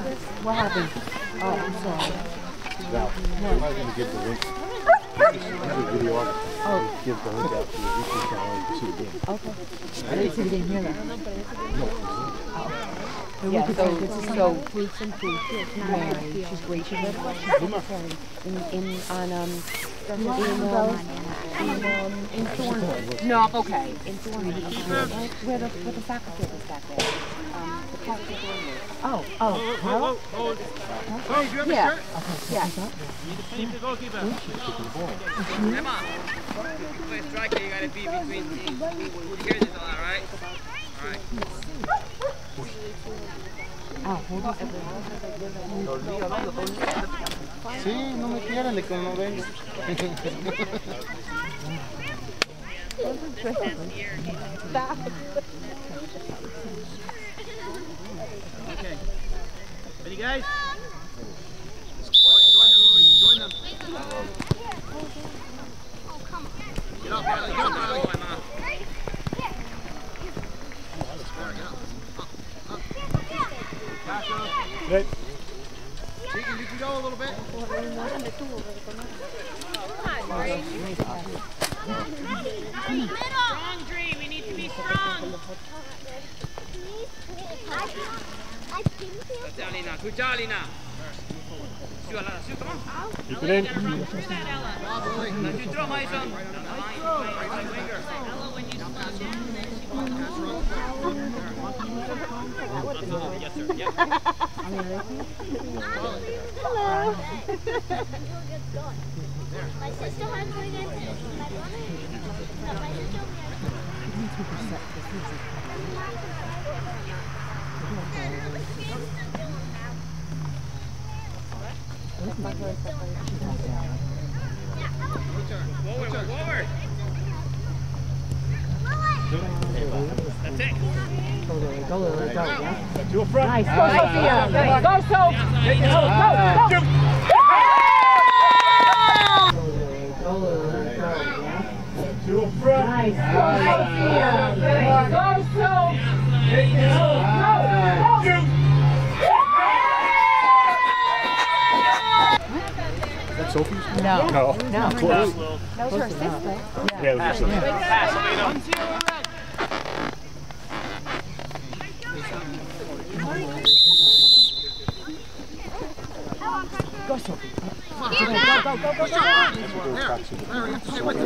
What happened? Oh, I'm sorry. Now, I'm not gonna give the link. Just have a video of it. Oh. Give the link out to the YouTube channel and you see the game. Okay. I didn't see the game here though. Oh. Yeah, so, so Fruits and food. Mary, she's great. She's very she's in, in, on, um, in, um, in, um, in Thornwood. No, okay, in Thornwood. Right Where the, where the soccer field is back there. Um, the park in Thornwood. Oh, oh, Carla? Hey, do you have a Yeah. shirt? Yeah. Need to save the goalkeeper. Emma, play striker, you gotta be between the here's it all right? Alright. Oh, hold on. Sí, no me quieren de como no vengo. Okay. Ready, guys? Join them. Join them. Get up, Riley. Get up, Riley. Pass up. Right. Tegan, you can go a little bit. Strong, Dree. We need to be strong. That's down, Lina. Good job, Lina. Shoot, Alana. Shoot, come on. Keep it in. Run through that, Ella. Now you throw, Mason. Right winger. Ella, when you slow down, then she won't. Yes, sir. Yep. Hello. My sister has one against my brother. But my sister only has Forward, forward. That's it. Go, Lily, go, Lily, go, yeah? To a front. Nice, go, Sophia! Go, Soph! Go, Lily, go, Lily, go, yeah? To a front. Nice, go, Sophia! Go, Soph! Is that Sophie's? No. No. No. Close. That was her sister. Yeah, it was just Sophie. Go, Sophie. There, Larry, you have to stay with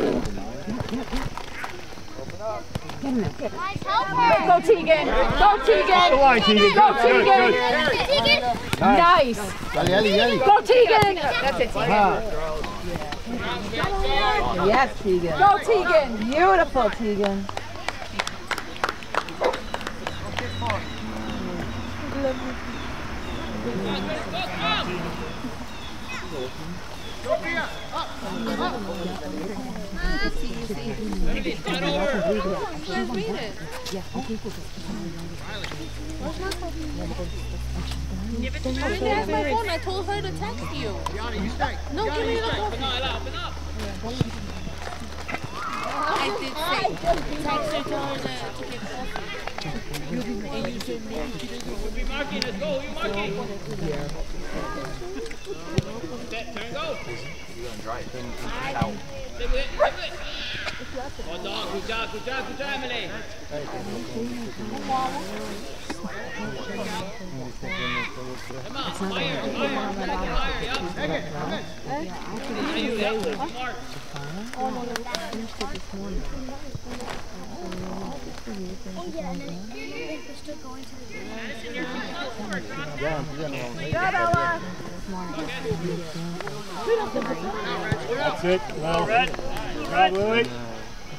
them. Guys, help her. Go Tegan! Go Tegan! Line, Tegan. Go Tegan! Nice! Go Tegan! That's it, Tegan. Yes, Tegan. Go Tegan! Beautiful, Tegan. Sophia, up, up. Give it to me. That's my phone. I told her to text you. Gianni, you stay. No, Gianni, give me the phone. Open open up. I did say, text her, to, to get coffee. And you didn't go. Be marking. Let's go. You marking. Set, turn, go. Stay with it. Stay with it. Well done. Good job. Good job. Good job, Emily. Come on. Fire. Fire. Fire. Yup. It, come in. Now you. Yup. Mark. Oh, yeah, and then we're still going to the Madison, you're close for it. Come on. Yeah, yeah, no. That's it. Well, red. Red. Lily.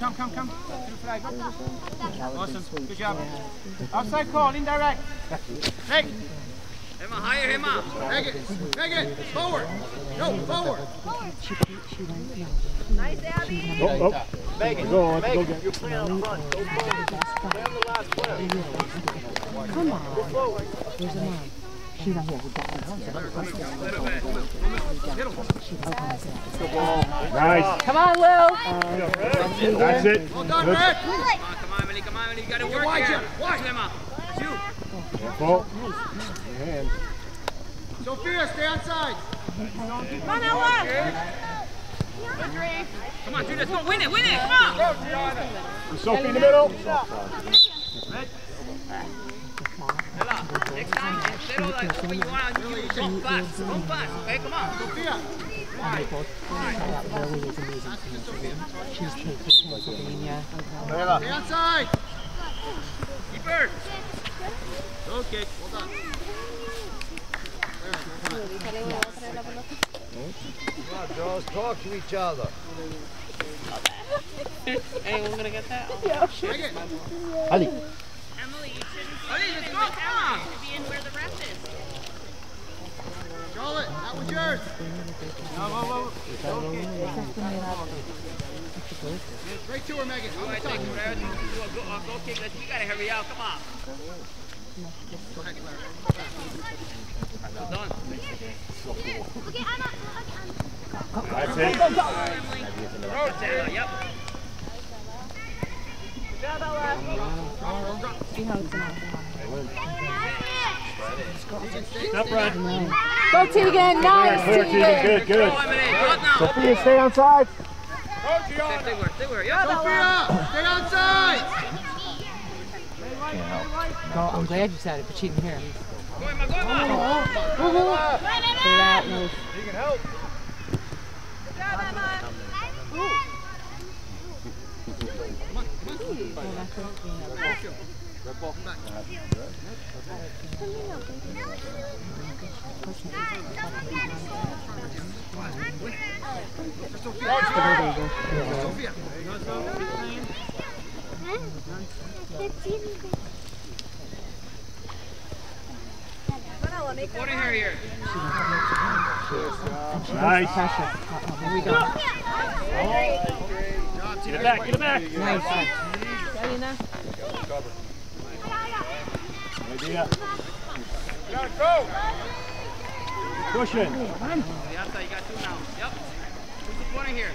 Come, come, come, come. To the flag. Awesome. Good job. Outside call, indirect. Hey. Emma, higher, Emma. Drag it. Drag it. Forward. No, forward. Oh, oh. Megan. Go on, go Megan, get you're playing on the front. Go forward. Play on the last player. Come on. Go forward. Where's the mom? She's not here. We got her. Nice. Come on, Lil. That's it. Well done, Good. Rick. Come on, come on, Emily, come on, Emily. You gotta work wide, here. Jeff, wide. That's you, Emma. That's you. Ball. Hand. Sophia, stay outside. Come on, dude, let's go. Win it, win it. Come on. Sophie in the middle. Ella, next time, instead of like when you want, you you run fast. Run fast, okay? Come on. Sophia. Lily is amazing. She's taking Pennsylvania. Stay outside. Keep her. Okay, well done. Girls, talk to each other. Anyone gonna get that? Drag it. Ali. You Allez, let's go. Come on. be in where the ref is. Charlotte, that was yours. Straight to her, Megan. You wanna take forever to do a go, a go kick? Let's, we gotta hurry up. Come on. Well done. Okay, Anna. That's it. That's Ella, yep. Step right. Go, Tegan. Nice, Clear, Tegan. Tegan. Good, good. Go, Emily. Go up. Sophia, stay outside. Stay where, stay where. Yep. Sophia, stay outside. Oh, I'm glad you said it, but she didn't hear. Go, Emma, go, Emma. That move. You can help. Sophia. Supporting her here. Nice. Here we go. Get it back, get it back. Nice. Idea. Gotta go. Cushion. The outside, you got two now. Yep. Who's supporting here?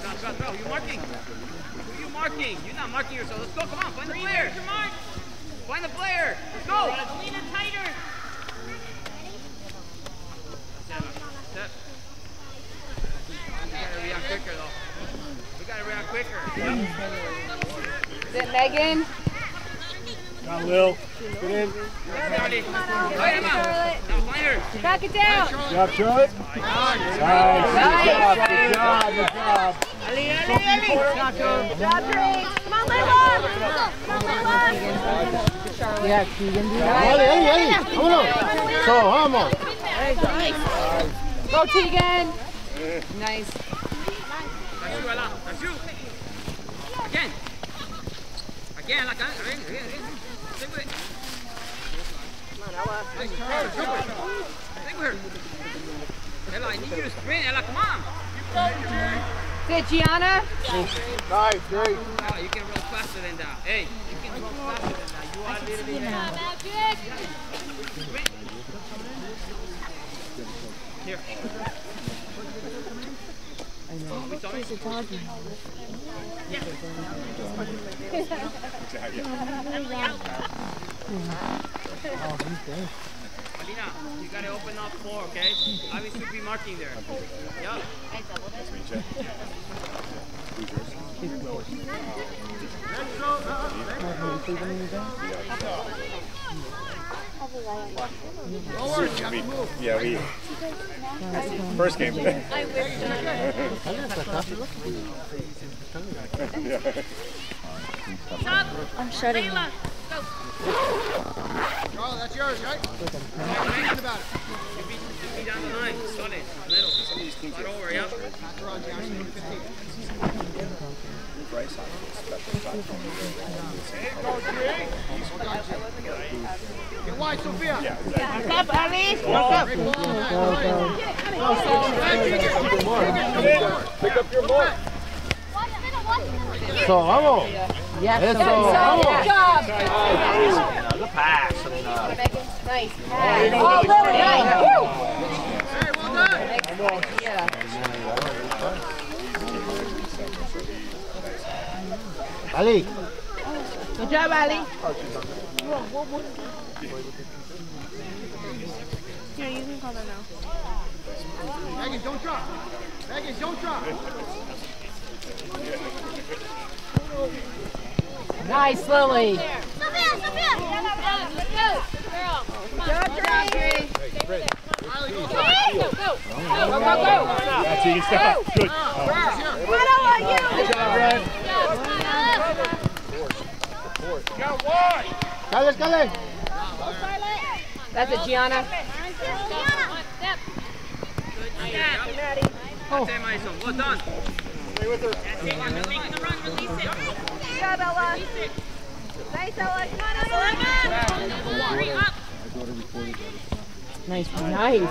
Drop, drop, drop. Who you marking? Who you marking? You're not marking yourself. Let's go. Come on. Find the player. Find the player. Let's go. Lean tighter. Step. Step. We gotta react quicker though. We gotta react quicker. Yep. Is it Megan? Got Lil. Get in. Emily. Hey, Emma. Now find her. Back it down. Good job, Charlotte. Nice. Good job, good job, good job. Yeah, Tegan. do that. Ali, Ali, Ali. Vámonos. So, vamos. Go, Tegan. Nice. That's you, Ella. That's. Again. Again, like that. Again, again, again. Stay with it. Nice turn. Stay with her. Ella, I need you to sprint. Ella, come on. Sit, Gianna. Nice, great. Ella, you can run faster than that. Hey, you can run faster than that. You are literally there. Sprint. Here. I know. We saw it. Oh, he's good. Alina, you gotta open up four, okay? Abby should be marking there. Yup. Forward. You have to move. Yeah, we. First game. I wish I'm shutting. Layla, go. Charlie, that's yours, right? Thinking about it. Be, be down the line, solid, middle. Some of these teams are over, yeah? Pass on, Jackson, number 15. Get wide, Sophia. Up, Ali. Great Pick up your ball. So, vamos. Yes, Eso, vamos. good job. Good pass. I uh, Nice. Oh, Lily, nice. Done. Yeah. Ali. Good job, Ali. Here, you can call her now. Megan, don't drop. Megan, don't drop. Nice, Lily. Sophia, Sophia. Go, girl. Riley, go. Go, go, go. That's it. You step up. Good. Here. Cale, cale. That's it, Gianna. That's it, Mason. Well done. Stay with her. That's. Nice, nice.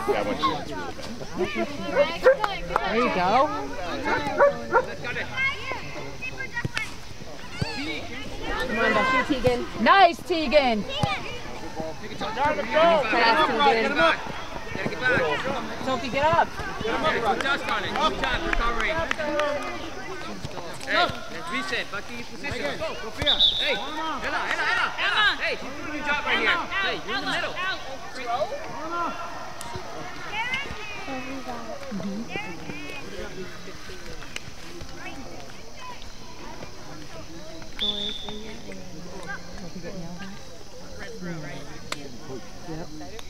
There you go. Come on, Dash, Tegan. Nice, Tegan. Pass, Get Tegan. him back. Gotta get back. Sophie, get up. Get him Okay, put dust on it. Good job recovering. Hey, let's reset. Back to your position. Go. Sophia. Hey, Ella, Ella, Ella, Ella. Hey, she's doing a good job right here. Hey, you're in the middle. Good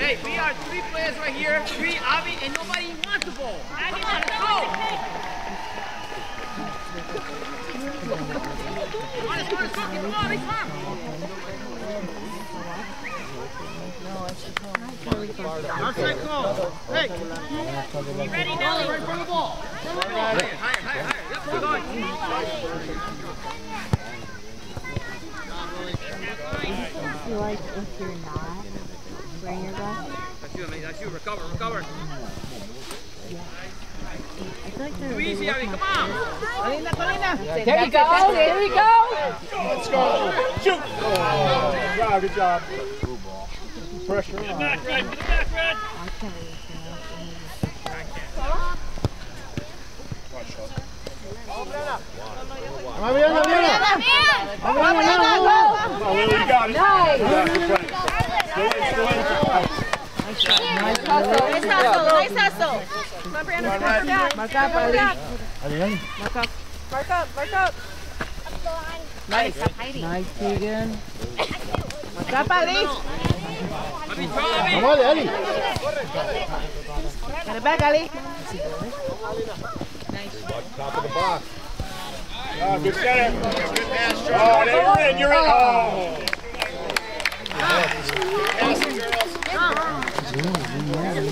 Hey, we are three players right here, three Avi, and nobody wants the ball. Come on, let's go. Come on, let's go, let's go. Get the ball, big farm. Outside call. Hey, Ready, Nelly? right in the ball. Higher, higher, higher. Yep, keep going. feel like if you're not wearing your glasses, That's you. That's you. Recover, recover. I There you go. There you go. Let's go. Shoot. Oh, good job. Good job. Pressure on. Back, Red. Put it back, Red. Go. Oh, Lily, you got it. Nice. Nice hustle. Nice hustle, nice hustle. Come on, Brandon, come on, back. Mark up, Ali. Adrián. Mark up, mark up. Nice. Nice, Tegan. Mark up, Ali. Vamos, dale, Ali. Get it back, Ali. Nice. Top of the box. Oh, good center. Good pass, Oh, you're in. You're in. Oh.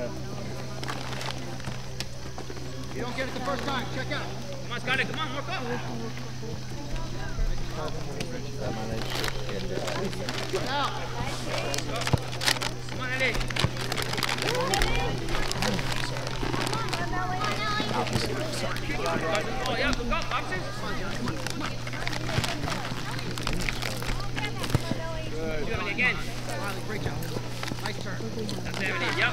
Yeah. You don't get it the first time. Check out. Come on, Scotty. Come on, work up. Get out. Come on, Eddie. Oh, yeah, look up, boxes. Come on, Come on. Good. Do it again. Riley, great job. Nice turn. That's Ebony, yep.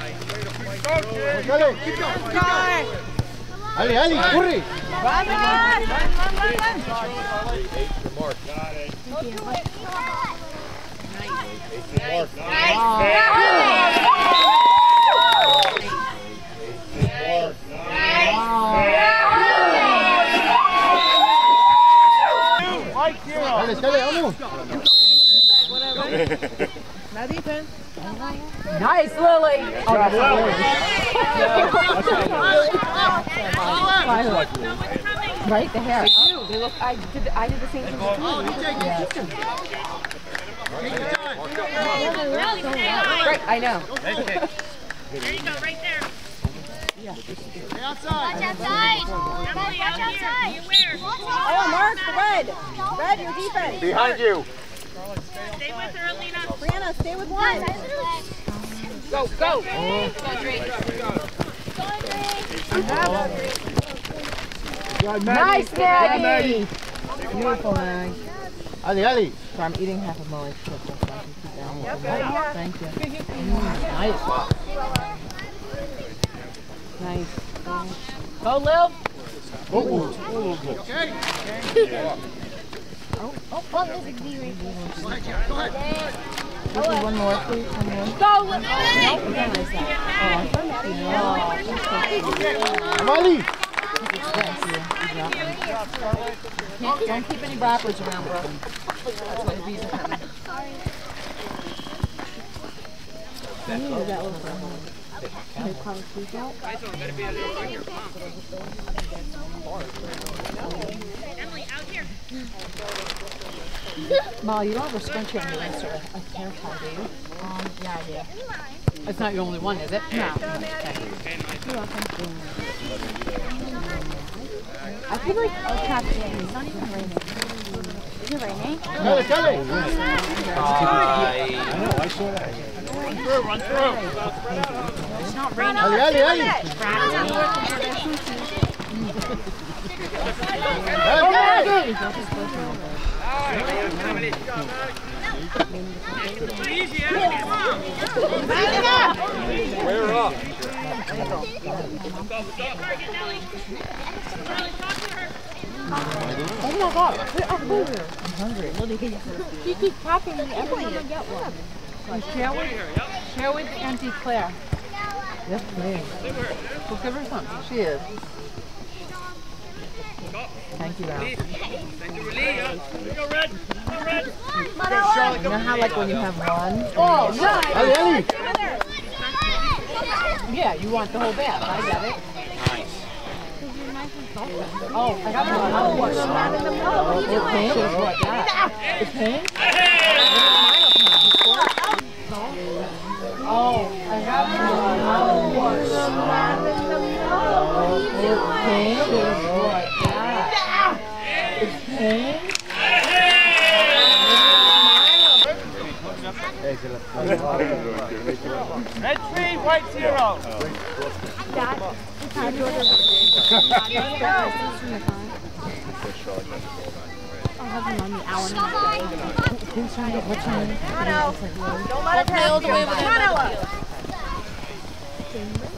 Dale. Keep going. Keep going. Ali, Ali, corre. Dale, dale, vamos. Nice, Lily. Oh, that's Lily. Right, the hair. Oh, they look. I did. I did the same thing. Oh, you take it. Take your time. Right, I know. There you go, right there. Stay outside. Watch outside. Emily, out Watch outside. You where? Oh, Mark, the red. Red, your defense. Behind you. Stay with her, Alina. Brianna, stay with one. Go, go. Nice, Maggie. Beautiful, Maggie. Ali, Ali. So I'm eating half of Molly's cookie, so I can keep that. Thank you. Mm, nice. Nice. Go, Lil. Okay. Oh, oh, there's a D right there. Go ahead, Jared. Ahead. One more, please. One more. Go, Lil. Nope, we got nice. Oh, Come, Can't, don't keep any wrappers around, bro. That's why the bees are coming. Emily, out here. Molly, you don't have a scrunchie on your wrist or a hair tie, do you? Um, yeah, I do. It's not your only one, is it? No. I feel like oh crap, it's not even raining. Is it raining? Dale, dale. Bye. I know, I saw that. It's not raining. Ali, Ali, Ali. Dale, dale. Easy, Emily, come on. Oh my god. Up food. I'm hungry. She keeps tapping me every time I get one. Share with, share with Auntie Claire. Yes, please. We'll give her something. She is. Thank you, Al. Thank you, Lee. You know how like when you have one? Oh, nice. Ali, Ali. Yeah, you want the whole bath. I get it. Oh, I got one. Oh, it's pink. What, that? It's pink? Oh, I got one. It's pink. What, that? It's pink. Red three, white zero. Come on, recover, let's go. Go, Maggie. Your hustle, Mag.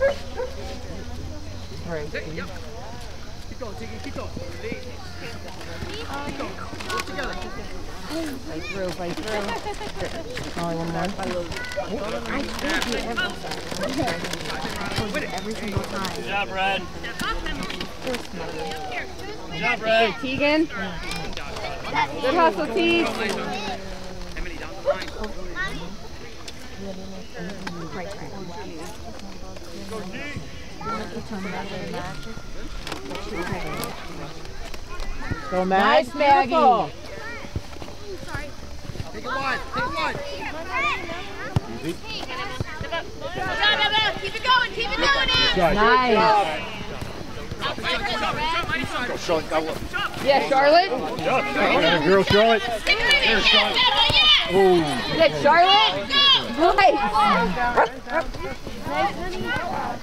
Three. Yep. Keep going, Tiggy, keep going. Lead. Keep going. Work together. Right through, right through. Only one more. I told you every, every single time. Good job, Brad. Good job, Brad. Tegan. Good hustle, Teague. Emily, down the line. Right, right. Go, Nice, Maggie. Take it wide. Take it wide. Keep it going, keep it going. Nice. Go, Charlotte. Go, look. Yeah, Charlotte. Good girl, Charlotte. There's Charlotte. Oh, Is that Charlotte? Nice.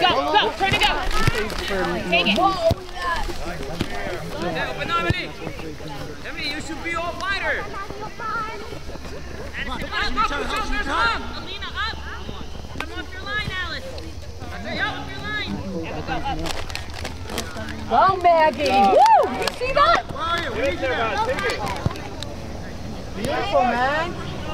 Go, go, turn go. Take it. Open Emily. Emily, you should be. Come on, come on, push up. Alina, up. Come off your line, Alice. Off your line. Woo! You see that? Where are you? Beautiful, man.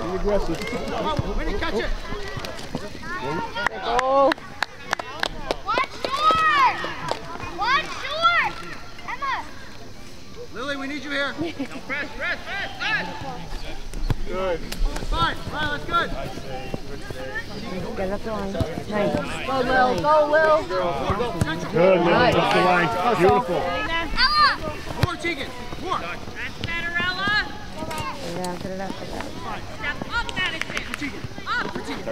Be aggressive. Come on, Winnie, catch it. Watch short. Watch short. Emma. Lily, we need you here. no, Press, press, press, press. Good. That's fine. That's good. Get up the line. Nice. Go, Lil. Go, Lil. Good, Lily. Up the line. Beautiful. Ella. More, Tegan. More. That's better, Ella. Yeah, put it up. Put it up.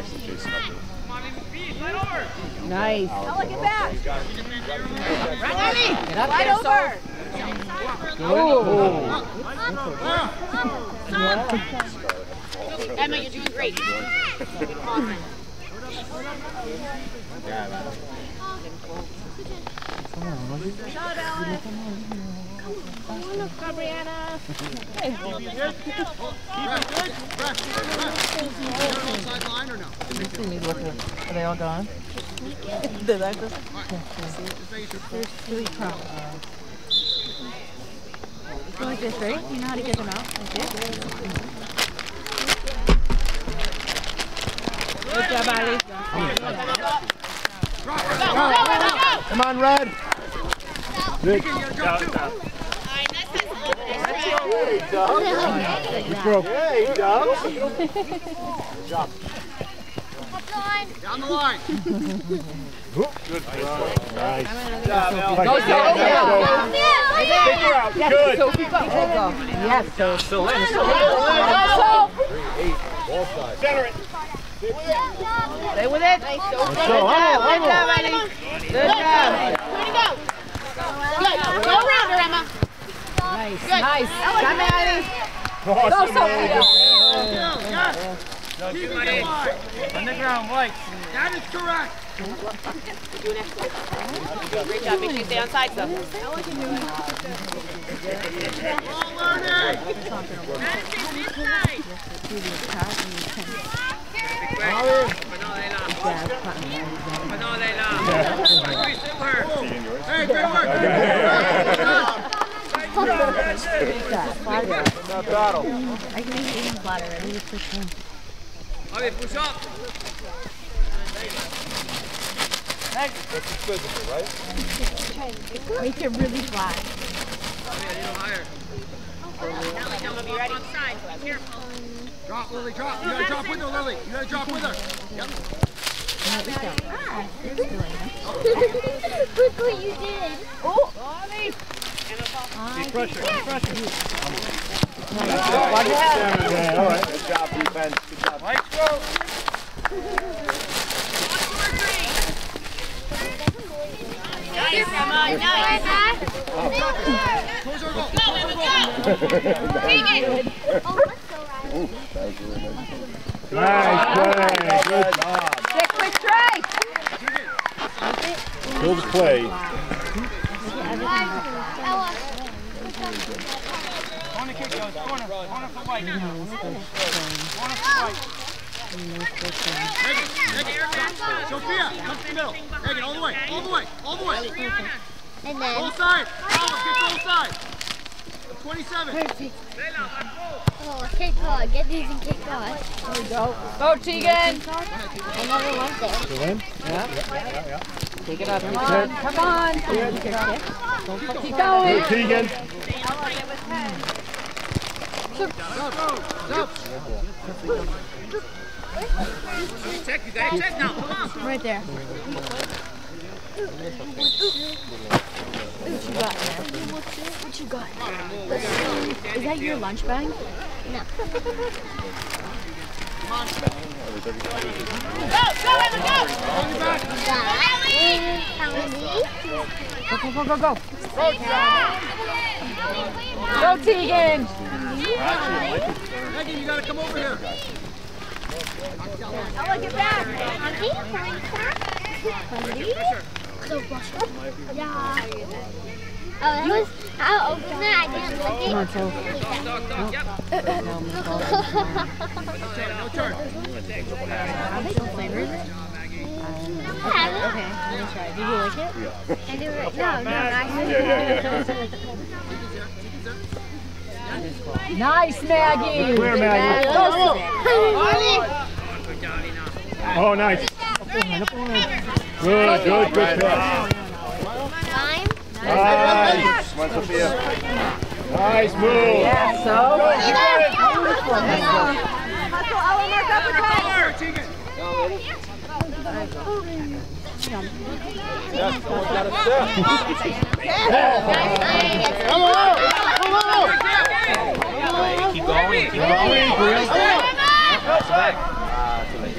Step up, Madison. Up. Come on, feet, right over. Nice. Ella, get back. Get up there, so. Emma, you're doing great. Brad, good. Brad, Brad, You're outside the line or no? Are they all gone? Did that just? There's three crowns. Go like this, right? You know how to get them out? Like this? Good job, Ali. Come on, Red. Good. You gotta too. Good throw. Hey, Doug. Down the line. Good throw. Nice. Go, Go, go, go. Figure. Good. Sophie, go. Go, go. Yes, so. Still in. Center it. Stay with it. Nice, Sophie. Good go. job, good job, Ali. Good job. Go around her, Emma. Nice, nice. Come, Ali. Go, Awesome, Sophia. Yes. Keep it wide. On the ground, White. That is correct. Great job. Make sure you stay on side, though. All learning. Madison, this side. Hey, great work. That battle. I can make it even flatter. I need to push one. Javi, push up. This is physical, right? Make it really flat. A little higher. Don't be ready. Careful. Drop, Lily, drop. You gotta drop with her, Lily. You gotta drop with her. Yep. Look what you did. Oh. Keep pressure, keep pressure. Yeah, all right. Good job, defense. Good job. Lights go. Nice, Emma. Nice. Close our goal. Go, Emma, go. Take it. Nice play. Good. Stick quick strike. Good play. Corner kick goes. Corner. Corner for white. Corner for white. Megan, Megan. Sophia, come to the middle. Megan, all the way, all the way, all the way. And Full side. Carlos, get full side. 27. oh, kick God. Get these and kick God. Go, Tegan. I never went there. To win? Take it up. Come on. Come on. Keep going. Good, Keegan. Check. You got it check now. Come on. Right there. What you got? Is that your lunch bag? No. Go, go, Emma, go. How many? Go, go, go, go, go. Go, Tegan. Megan, you gotta come over here. Oh, get back. Hungry? Hungry? So Yeah. Oh, that was, how open that? I didn't look it. Dog, dog. Yep. No turn. Are they still flavored? Okay, let me try. Did you like it? I do it. No, no, I Nice, Maggie. Clear, Maggie. Good job, Ina. Oh, nice. Good, good, good pass. Nice. Come on, Sophia. Nice move. Yeah, so. Over, Tegan. Keep going. Keep Going,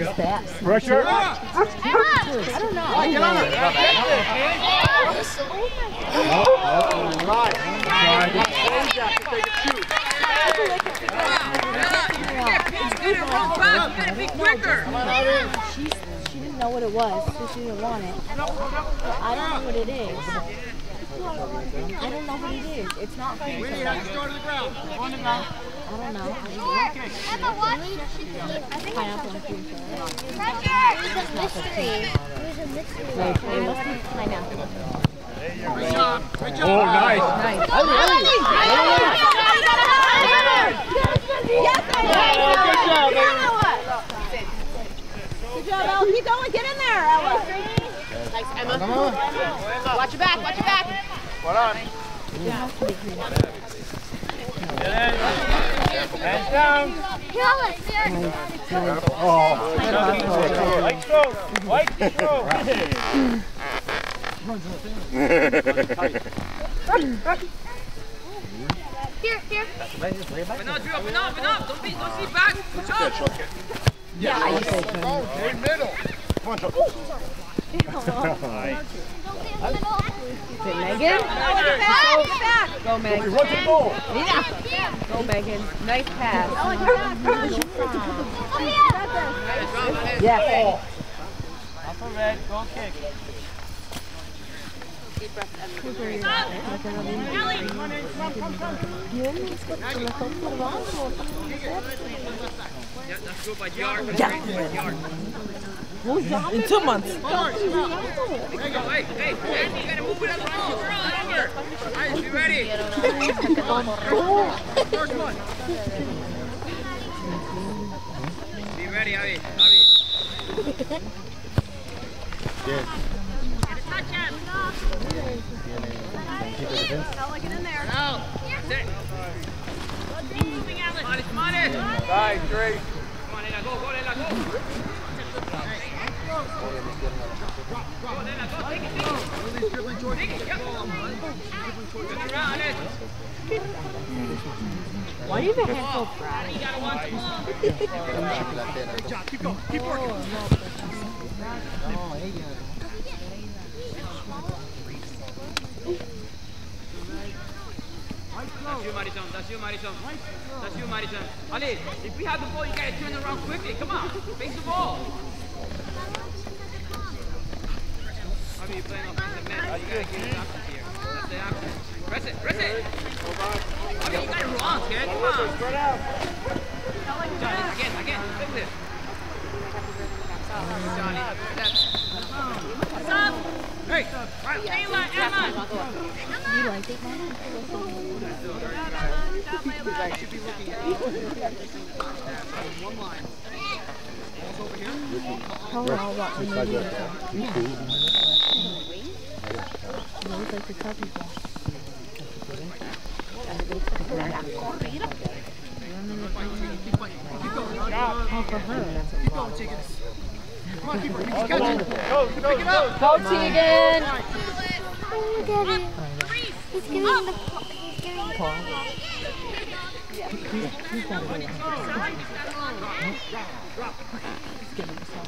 Chris. Pressure. I don't know. Be quicker. She's, she didn't know what it was, so she didn't want it. But I don't know what it is. I don't know what it is. It's not for Winnie, have to go to the ground. I don't know. Emma, watch. Pineapple and cream cheese. It was a mystery. It was a mystery. It must be pineapple. Great job. Great job. Oh, nice. Good job, Ella. Keep going. Get in there, Ella. Thanks, Emma. Watch your back, watch your back. Hands down. Seriously. White stroke. White stroke. Here, here. But now, Drew, but now, but now. Don't be, don't see back. Good job. Hey, middle. Come on, Sophia. Megan? Go, Megan. Run the ball. Go, Megan. Nice pass. Oh, yeah. Yes. Upper red. Go kick. Yeah, that's good by yard. Yeah. In two months. Hey, hey, hey, Andy, you gotta move it up around. Remember. All right, be ready. First one. Be ready, Javi. Javi. No. That's it. Moving, Alice. Come on, come on in. Nice, great. Come on, Layla, go, go, go. Go, Layla, go, take it, take it. Take it, yep. Turn around, Alice. Why are you proud? You got a one, come on. That's you, Madison. That's you, Madison. That's you, Madison. Ali, if we have the ball, you gotta turn around quickly. Come on, face the ball. I mean, you're playing offensive man. You gotta get his options here. That's the option. Press it, press it. I mean, you got it wrong, kid. Come on. Spread out. Johnny, again, again. Fix it. Johnny, that's... Stop. Hey, right, Layla, Emma. You like it, Mom? How long what we need to Those like to tell people. Oh, for her, the song.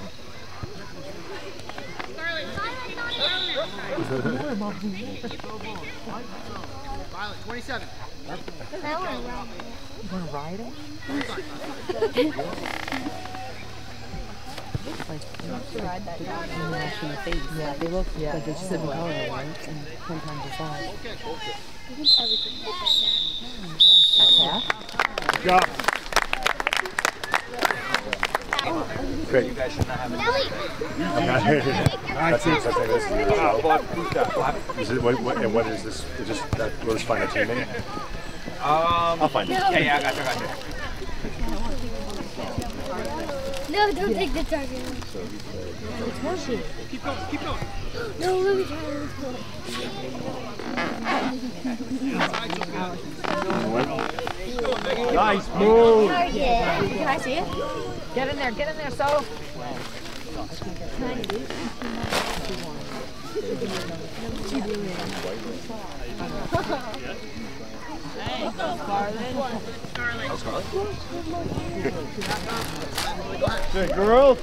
Violet, 27. That. You want to ride it? Like ride that. Yeah, they look yeah. like they're just color, right? And sometimes it's not. That's half. Good job. Great. Nelly. That's it. That's it. Bob, who's that? Is it, what, what, and what is this? Is just that, we'll just find a team name? Um, I'll find it. yeah, yeah, I got you, got you. No, don't yeah. take the charger. Keep going, keep going. No, let me try this one. Nice move. Target. Can I see it? Get in there, get in there, so. Good girl.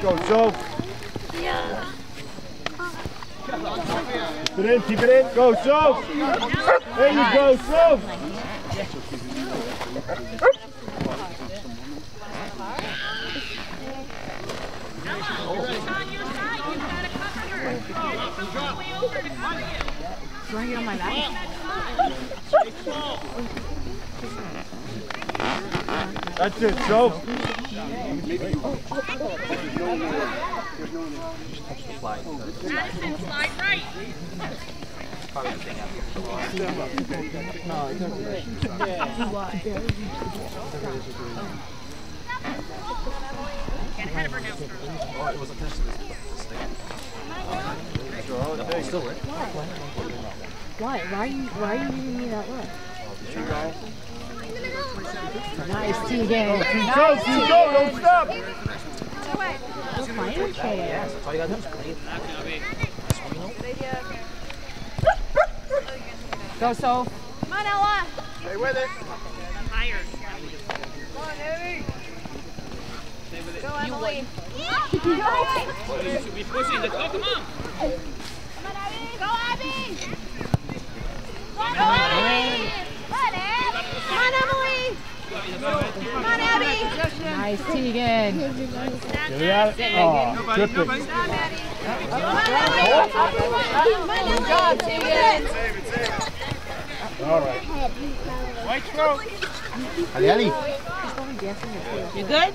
Go, Joe. Keep it in, keep it in. Go, Joe. There you go, Joe. Bring it on my back. That's it, Joe. Madison, slide right. Get ahead of her now. Why? Why are you, why are you giving me that look? Nice, Tegan. Go, Tegan, go, don't stop. We're playing okay. Go, so. Come on, Ella. Stay with it. I'm Higher. Go, Emily. You should be pushing. Let's go. Come on. Go, Abby. Go, Abby. Come on, Emily. Come on, Abby. Nice, Tegan. Get it out. Oh, tripping. Come on, Good job, Tegan. Save it, save it. All right. White throat. Ali, Ali. You good?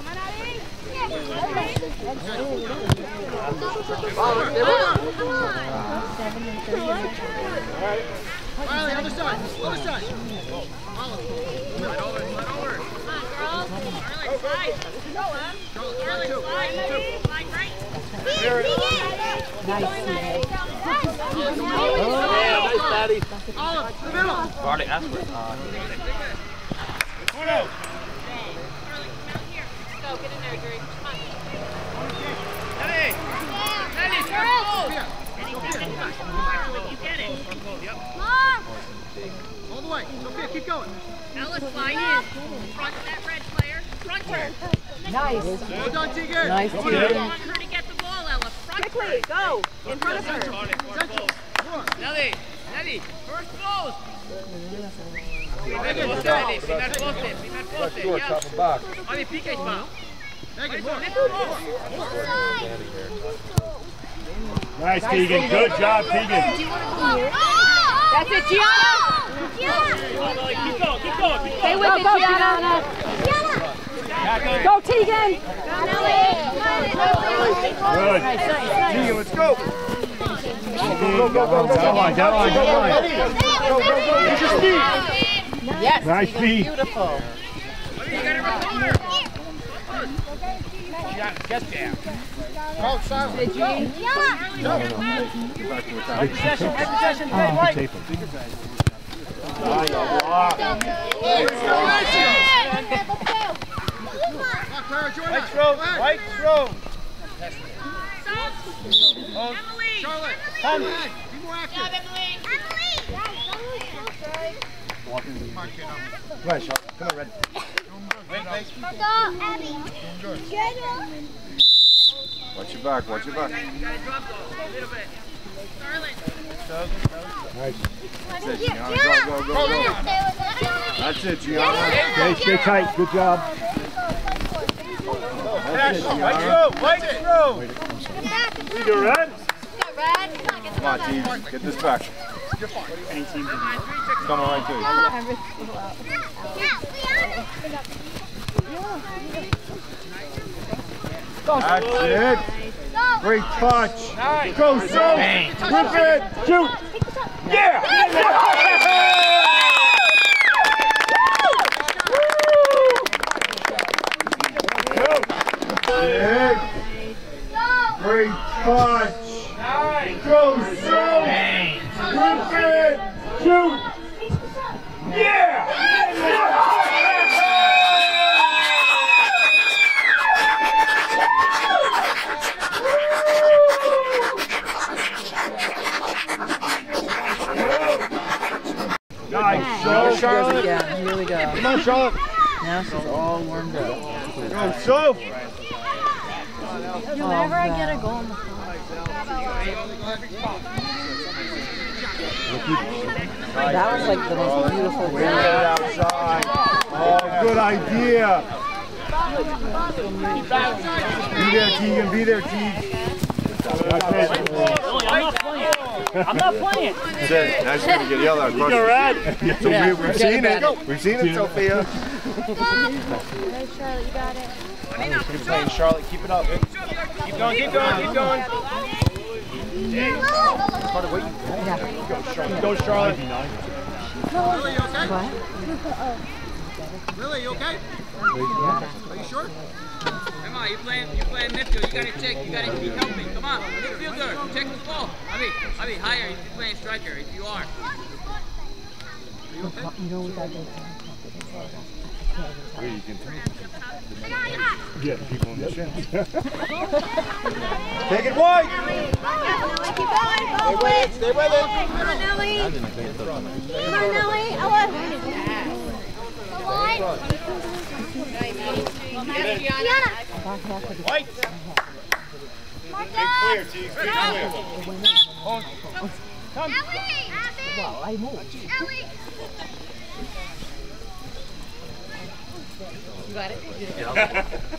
Side. Olive, to the middle. Already asked for it. Uh, Nelly! Nelly, Sophia. All the way. Sophia, keep going. Ellis, slide in. Front that red player. Front her. Nice. I want her to get the ball, Ella. Front Quickly, go. In front of her. Nice, Tegan. Good job, Tegan. That's it, Gianna. Keep going, keep going. Stay with it, Gianna. Go, Tegan. Good. Tegan, let's go. Go, go, go, go. Go on, go on, go on. Use your speed. Yes. Nice Tegan, feed. Beautiful. You got it right corner. Yeah, just jam. Oh, silent. Did you? Right possession, right possession, play right. Come on, Clara, join Right us. throw, Go throw. Charlotte, come. Be more active. Come on, kid. Come on, Charlotte. Come on, Red. Watch your back, watch your back. You gotta drop though, a little bit. Nice. That's it, Gianna. Go, go, go, go. That's it, Gianna. Stay, stay tight. Good job. That's it, Right Gianna. through, right through. You do red? Come on, team. Get this back. Come on, right through. That's it. Great touch. Go, so. Rip it. Shoot. Good. Great touch. Nice. Go, Charlotte. Yeah, here we go. Come on, Charlotte. Now she's all warmed up. Go, so. You'll never get a goal. In the That was like the most beautiful Way outside. Oh, good idea. Be there, Tegan. Be there, Tegan. That's it. I'm not playing. I'm not playing. That's it. Now she's gonna get yelled at. You do red. So we, we've seen it. We've seen it, Sophia. Charlotte got it. Keep playing, Charlotte. Keep it up. Keep going, keep going, keep going. Carter, wait. Go, Charlotte. Go, Charlotte. Lily, you okay? Lily, you okay? Are you sure? Come on, you're playing, you're playing midfield. You gotta check. You gotta keep helping. Come on, midfielder, check the ball. Abi, Abi, higher. If you're playing striker, if you are. Yeah, people in the chin. Take it wide. Stay with it, stay with it. Come on, Nelly. Come on, Nelly. Ella. Come on. Gianna. White. Martha. Clear, T. Clear. Ellie. Well, I moved. Ellie. You got it?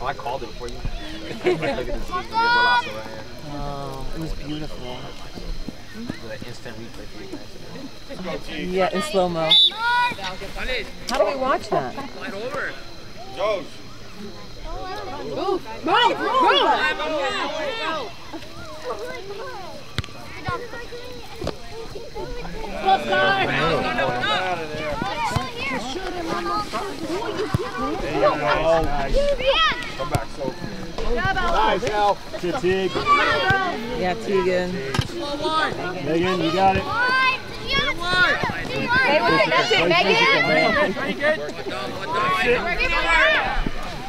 oh, I called it before you. Look at this. We get well off the right here. Oh, it was beautiful. Instant replay for you. Yeah, in slow mo. How do we watch that? Slide over. Goes. Move, move, move. There you go. Nice. Come back, Sophie. Nice, Al. Good Teague. Yeah, Tegan. Megan, you got it. Stay with. That's it, Megan. Pretty good.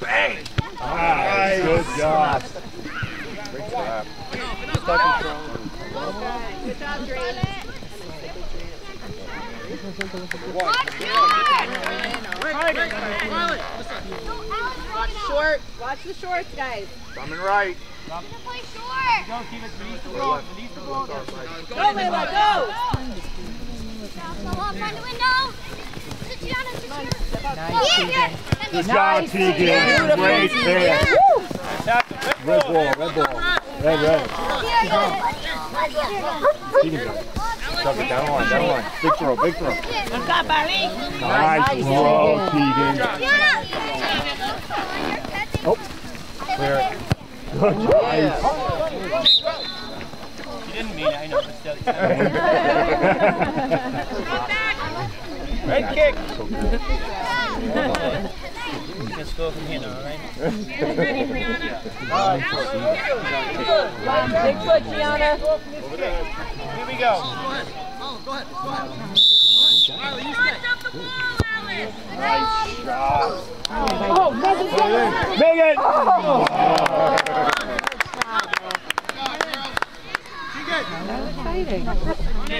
Bang! Nice. Good job. Great job. Short. Watch the shorts, guys. Coming right. Go, keep it beneath the ball. Beneath the ball. Go, Layla, go. Good job, Tegan. Great pass. Red ball, red ball. Red, red. Tegan got it. Shove it down line, down line. Big throw, big throw. Nice throw, Tegan. Oh, clear. Good job. She didn't mean it, I know, but still. Red kick. You can score from here now, alright? Big foot, Gianna. Here we go. Oh, go ahead. Go ahead. Nice shot. Oh, Megan! Exciting.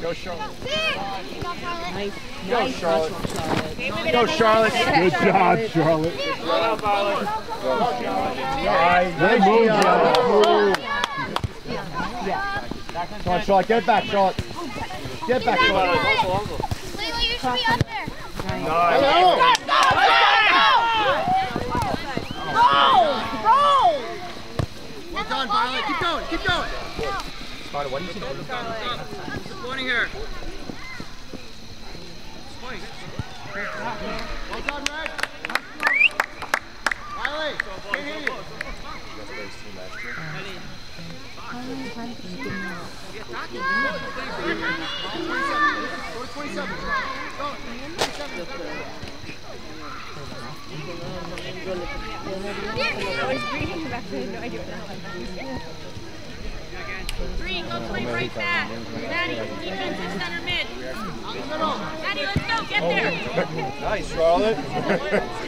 Go, Charlotte. Nice. Go, Charlotte. hustle, Charlotte. Go, Charlotte. Good job, Charlotte. Go Nice. Good move, Charlotte. Come on, Charlotte. Get back, Charlotte. Get back, Charlotte. Layla, you should be Nice. Well done, Violet. Keep going, keep going. Scarlett, what do you think? Who's supporting her? Well done, Red. Riley, can't hear you. Go to 27. Go. 27. Three, go play right back. Maddie, defensive center mid. Maddie, let's go, get there. Nice, Charlotte.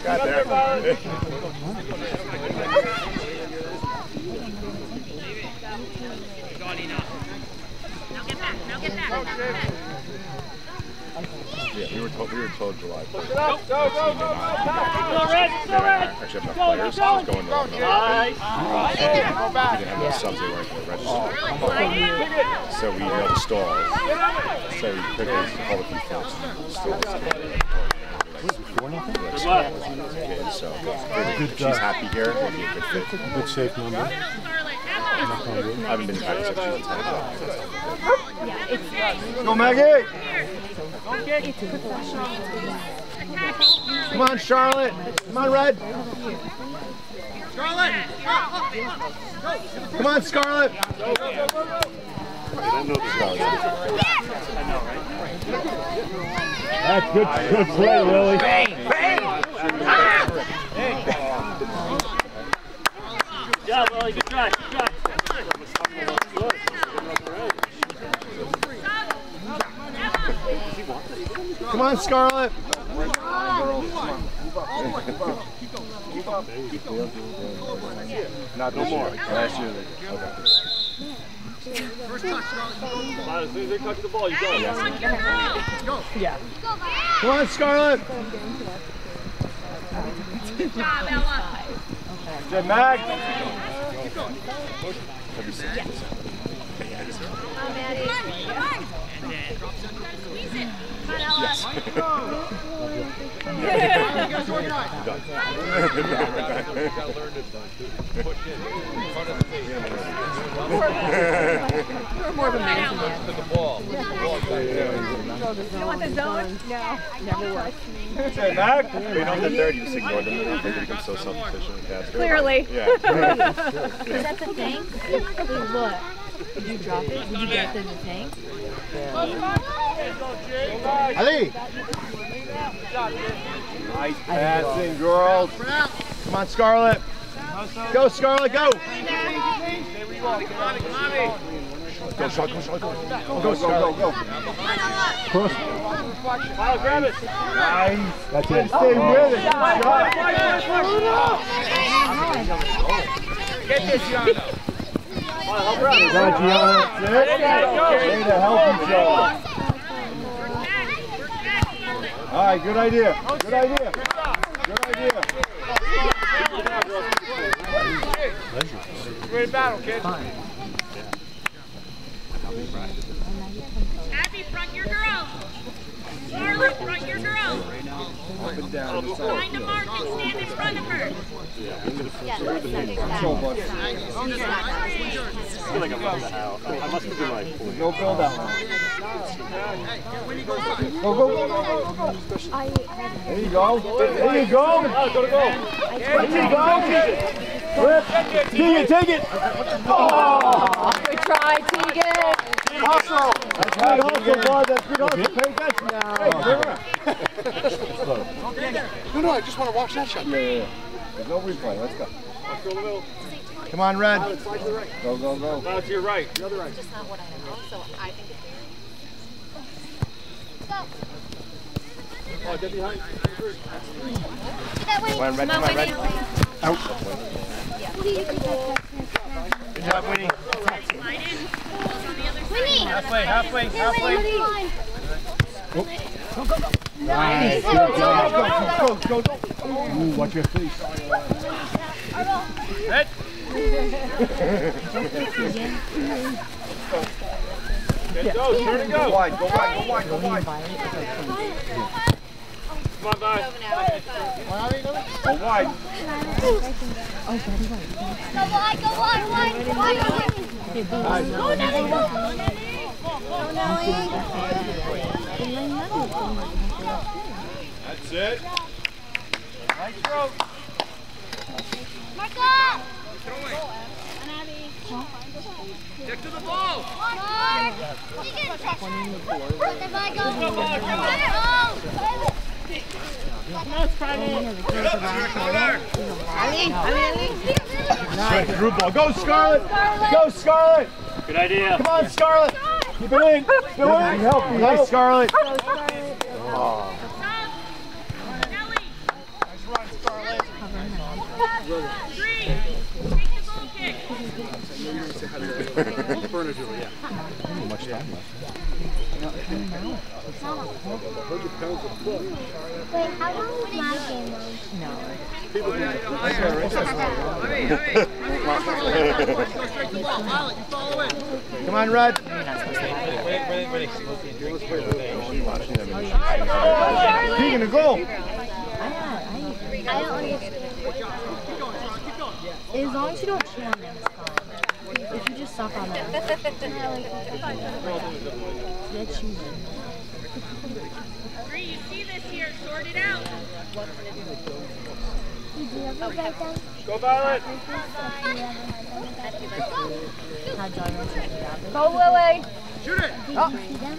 Got there. Now get back, now get back, now get back. Yeah, we were told, we were told. told July. Go, go, go, go, go. Still red, still red. Actually, have enough players, so it's going to Nice. We didn't have enough subs, they weren't going to register. So we had the stalls. So we picked a couple of people stalls. Kids, so if she's happy here, it'd be a good fit. Good safe number. I haven't been to practice since she was Go, Maggie! Come on, Charlotte. Come on, Red. Scarlett. Come on, Scarlett. That's good, good play, Willie. Yeah, Willie, good try, good try. Come on, Scarlett. Not no more. Last year. they- Okay. As soon as they touch the ball, you go. Come on, Scarlett. Good, Mag. We're more of a man than You want the zone? No. Never Mag. You know, in the third, you just ignore them. They become so self-sufficient. and. Clearly. Yeah. Is that the tank? What? Did you drop it? Did you get it in the tank? Ali. Nice passing, girls. Come on, Scarlett. Go, Scarlett, go. Go, Charlotte, go, Charlotte, go. Go, Scarlett, go. Cross. Kyle, grab it. Nice. That's it. Stay with it. Good shot. Get this, Gianna. To help each other. All right, good idea. Good idea. Good idea. Great battle, kid. Abby, front your girl. Charlotte, front your girl. Find a mark and stand in front of her. Go build out. Go, go, go, go, go, go. There you go. There you go. There you go. Rip. Take it, take it. Oh, Good try, Tegan. hustle. That's good hustle, bud. That's good hustle. Pay attention. Hey, No, no, I just want to watch that shot. Yeah, yeah, yeah. There's no replay. Let's go. Come on, Red. Go, go, go. Now to your right. The other right. It's just not what I know, so I think it's Go. Oh, get behind. Get that Come on, Red, come on, Red. Out. Good job, Winnie. Slide in. Balls on the other side. Winnie! Halfway, halfway, halfway. Nice. Good. Go, go, go, go. Ooh, watch your face. Red. Get go, turn and Go go. wide, go wide, go wide, go wide. Come on, guys. Go wide. Go wide, go wide, wide, wide, wide. Go, Nelly, go. Go, Nelly. That's it. Nice throw. Mark up. Stick to the ball. Mark. Tegan. Let the ball go. Through ball. Go, Scarlett. Go, Scarlett. Good idea. Come on, Scarlett. Keep it in. Keep it in. Help me. Nice, Scarlett. Nelly. Three. Take the goal kick. Much time left. Wait, how long is my game mode? Come on, Red. Keegan, the goal. I don't. As long as you don't cheer on them, it's fine. If you just suck on them, that's cheating. Bree, you see this here, sort it out. Did you ever write down? Go, Violet. How John wants to do that. Go, Lily. Shoot it. Did oh. you see them?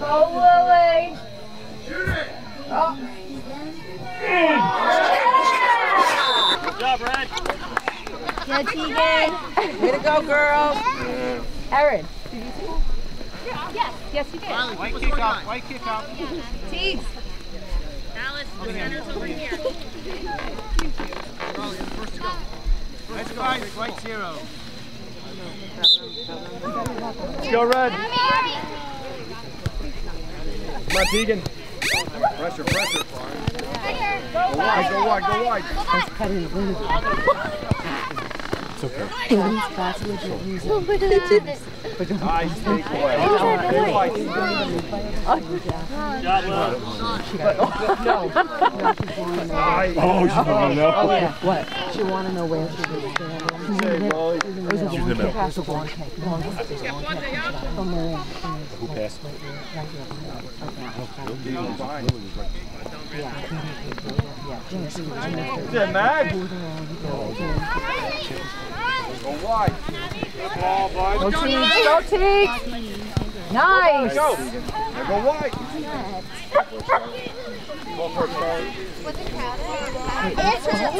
Go, Lily. Shoot it. Oh. Good job, Red. Yeah, Tegan. Way to go, girls. Erin. Did you see? Yes. Yes, you did. White kick off, white kick off. Teagues. Alice, the center's over here. Let's fight, white zero. Let's go, Red. Come on, Tegan. Pressure, pressure. Go wide, go wide, go wide. It's okay. Nice, take away. Stay wide. Job well. Nice. Oh, she's moving up. What? She want to know where she was standing. Say, Molly. She's in the middle. Past the long cake. Long cake. From there. Who passed? Yeah, Mag. Go wide. Ball, bud. Go, Teagues. Go, Teagues. Nice. Go. Now go wide. Go first, Molly.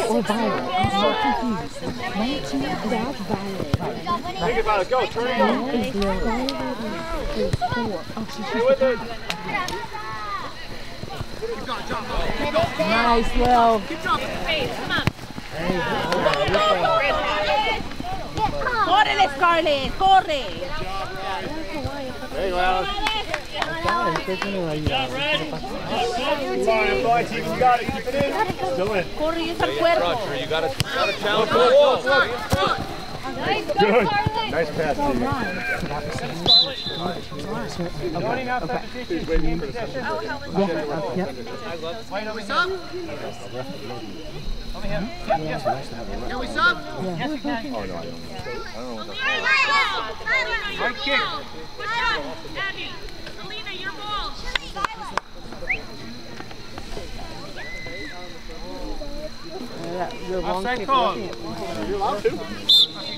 Or violet. I'm so confused. 19, that's violet. Think about it. Go. Turn it on. Is four. Oh, she's Stay with it. Nice, Will. Face, come on. Córrele, Scarlett. Corre. There you go, Alice. Come on, fly team. You got it. Keep it in. Still in. Corre y es al cuerpo. Look, look, look, look. Good. Nice pass, Tegan. Running out that position. He's waiting for the second. Are we sub? Over here. Yep, yep. Can we sub? Yes, we can. Oh, no, I don't know. I don't know what the White kick. Push up. Abby. Selena, your ball. Offside call. You're allowed to.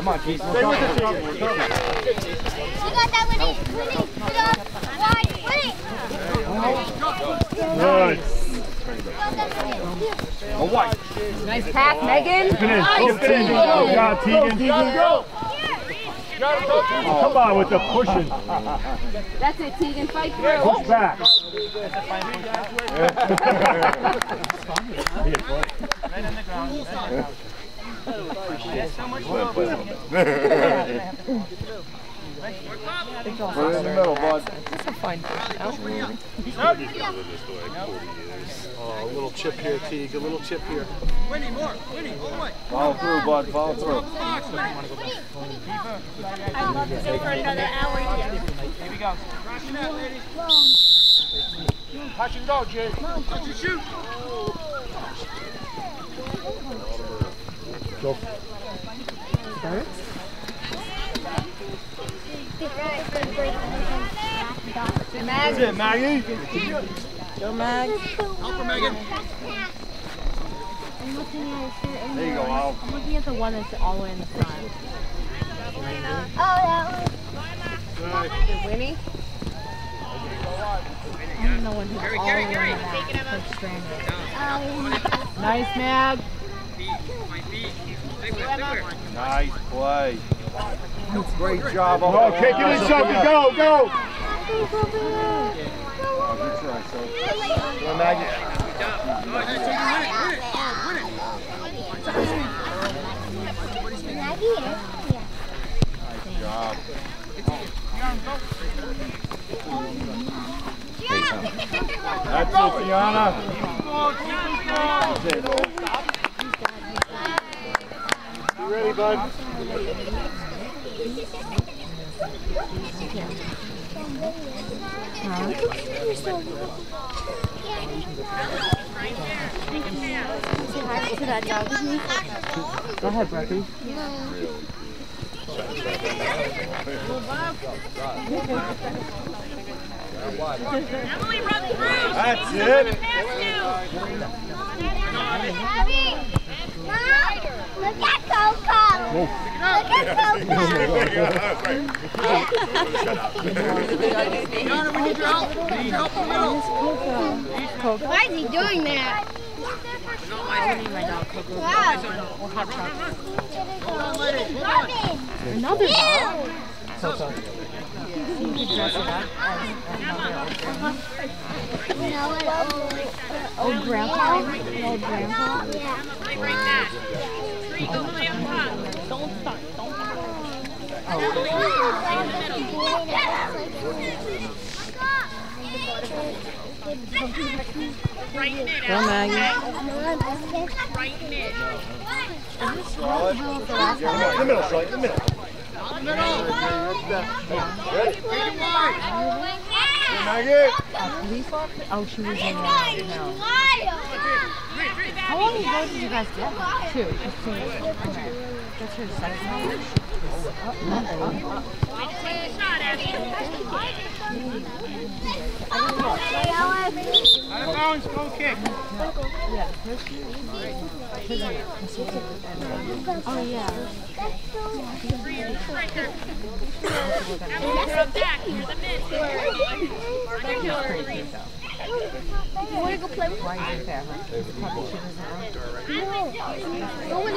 Come on, Keith. Stay with it, Tegan. We got that winning. Winning. We got wide. Winning. Good. Go wide. Nice pass, Megan. Finish. Go finish. Go, God, Tegan. Go. Come on with the pushing. That's it, Tegan. Fight through. Push back. Right on the There's so much love. a it in the middle, bud. Oh, a little chip here, Teague. A little chip here. Winnie, more. Winnie, all the. Follow through, bud. Follow through. I'd love to stay for another hour here. Here we go. Crashing out, ladies. Touch and go, Jay. Touch and shoot. That's it, Maggie. Go, Mag. Help Megan. I'm looking at shirt There you go, Al. I'm looking at the one that's all the way in the front. that Winnie? I don't know when he's all carry, the way in the back, it one. Oh, Nice, Mag. Feet, my feet. Big one, big one. Nice play. Great job. Oh, kick it in, Sophie. Go, go. Go, Maggie. Good job. Oh, nice. Win it, win it. Oh, win it. Maggie, yeah. Job. That's it, Tiana. That's it. You ready, bud? Say hi to that dog with me. Go ahead, Brodie. Emily, run through. That's it. Look at Coco. Look at Donna, we need your help. We need help in the middle. Coco. Why is he doing that? Not my My dog, Coco. Wow. Or hot chocolate. Robin. Another dog. Coco. Old grandpa. Old grandpa. Yeah. Don't start. Don't start. Middle. Right mid, Go, Maggie. Right mid. In the middle, Charlotte. In the middle. A police officer? Oh, she was in. How long ago did you guys get? Two. That's her second one. Take the shot, Abby. Out of bounds, go kick. Yeah, Oh, yeah. You want to go play with Why is it there? Probably she was out. Go with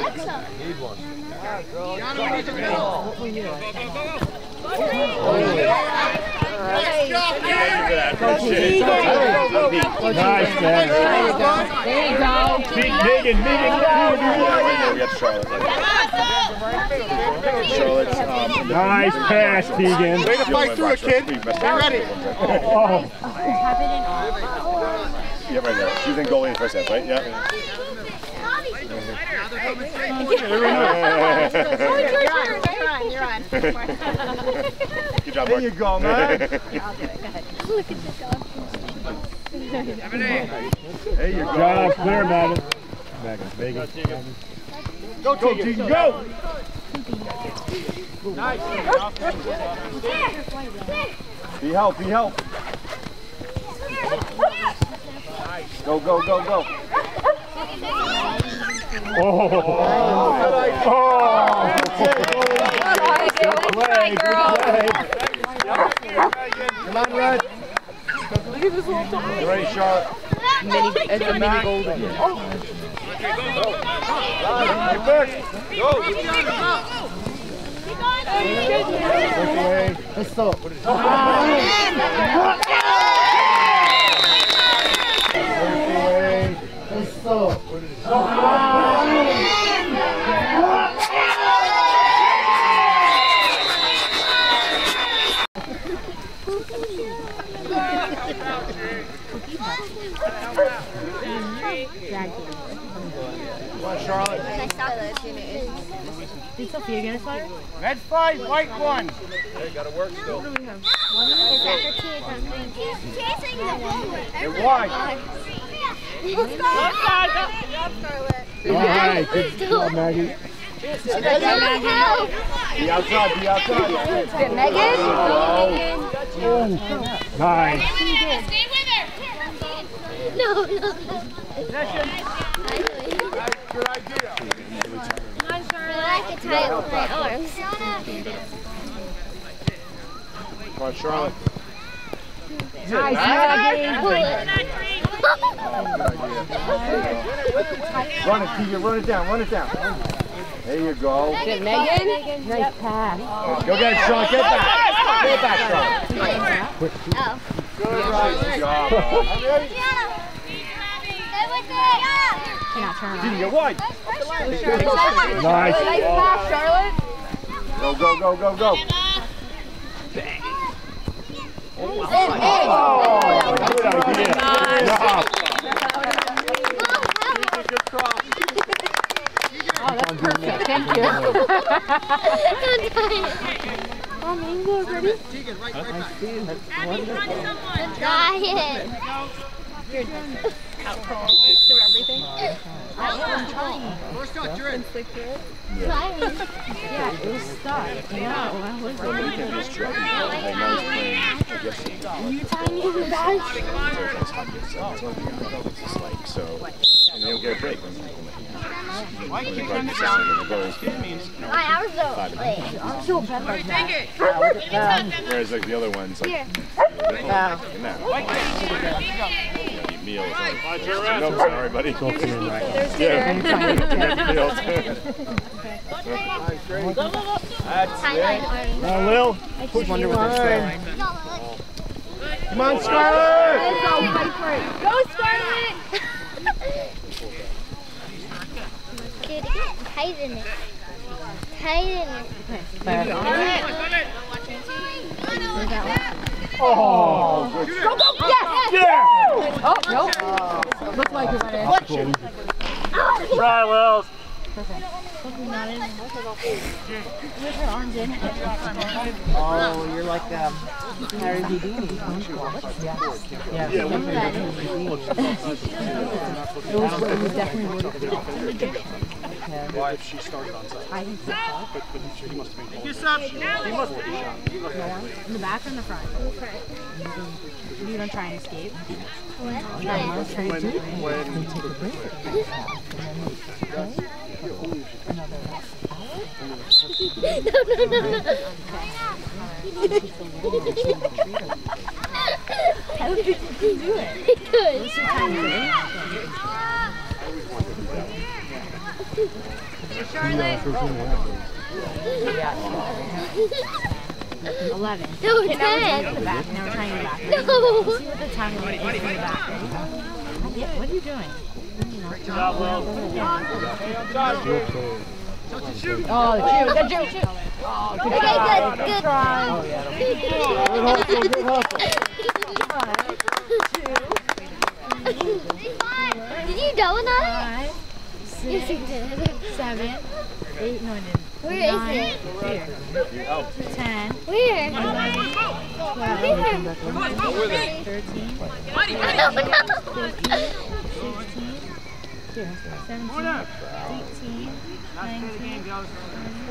we need your help. What were you? Go, go, go, go. Nice, man. There you go. Megan, Megan, Megan, We got Charlotte. Charlotte's, um, Nice pass, Keegan. Way to fight through it, kid. Stay ready. Oh, Yeah, right there. She was in goalie in the first half, right? Yeah. You're on. You're on. Good job, Mark. there you go, man. Look at the dog. Emily. There you go. Job clear, Megan. Megan, Megan. Go, go, Keegan, go. Be help, be help. Go, go, go, go. Oh. Oh. Good play, good play. Come on, Red. You ready, Charlotte? Mini, it's a mini golden. Get back. Go. Away. Let's stop. Take away. Let's stop. Come on, Charlotte. Did Sophia get a fight? Red five, white one. Hey, gotta work still. One, two, three, four, five. Chasing the ball. Get wide. All right, good job, Maggie. Help! Be outside, be outside. Megan? Nice. Stay with her. No, no, no. Good idea. Come on, Charlotte. I could tie it with my arms. Come on, Charlotte. Nice, Run it, Keegan. Run it down. Run it down. There you go. Megan? Nice pass. Go get it, Sean. Get back. Get back, Sean. Oh. Good job. Oh. Keegan, get wide. Nice. Nice pass, Charlotte. Go, go, go, go, go. Bang. Oh, good idea. Good job. Oh, that's perfect. Thank you. Oh, mango ready? Try it. Through everything. First shot, you're in. Try it. Yeah, it was stuck. No, I was This job, I know he's playing, I guess he- You tiny little guys. Thursday's hockey at seven, so it's just like, so, and they don't get a break when when Why they kick go them to down? the goals. My hours don't play. I'm so bad like that. Whereas like the other ones, like, Here. now, meals. No, sorry, buddy. Yeah. Meals. Highlight arms. Come on, Lil. Push wonder what they're. Come on, Scarlett. Go, Scarlett! Dude, tighten it. Tighten it. Oh, good. Go, go, yes! Yeah. Oh, nope. Looks like it went in. Try, Wills. Oh, you're like um, Harry Houdini. Yes. Yeah. Yeah, we It was, it was definitely worth. Why if she started on top? I think so. But, but he, he must have been Yes, up. He must have been shot. In the back or in the front? Okay. You gonna try and escape? What? Yeah, let's try and do it. When, no, no, no, no. How did you do it? I could. Eleven. No, Okay, now we're ten. in the back. Now we're trying to go back. No. See what the time is in the back. Yeah, what are you doing? Oh, the the. Oh, Okay, good, good. Did you donut? Five, Yes, you did. seven, eight, no, I didn't. Nine, it? Here. Ten, Where? eleven, Where? twelve, thirteen, I don't know. sixteen, here, seventeen, eighteen,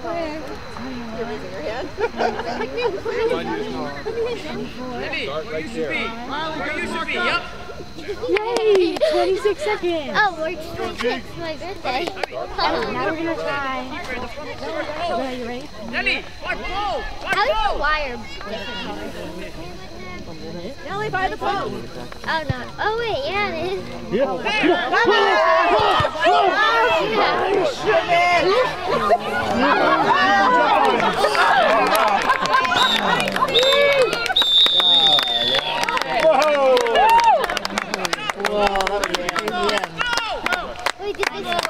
nineteen, Libby, where you should be. Where you should be, yep. Yay! 26 seconds. Oh, March 26th, my birthday. Now we're gonna try. Are you ready? Nelly, watch goal. Watch How is the wire different colors? Nelly by the phone. Oh no. Oh wait, yeah it is. Yeah. Hey, yeah. Whoa, whoa, whoa, whoa. Yeah! Wait, did this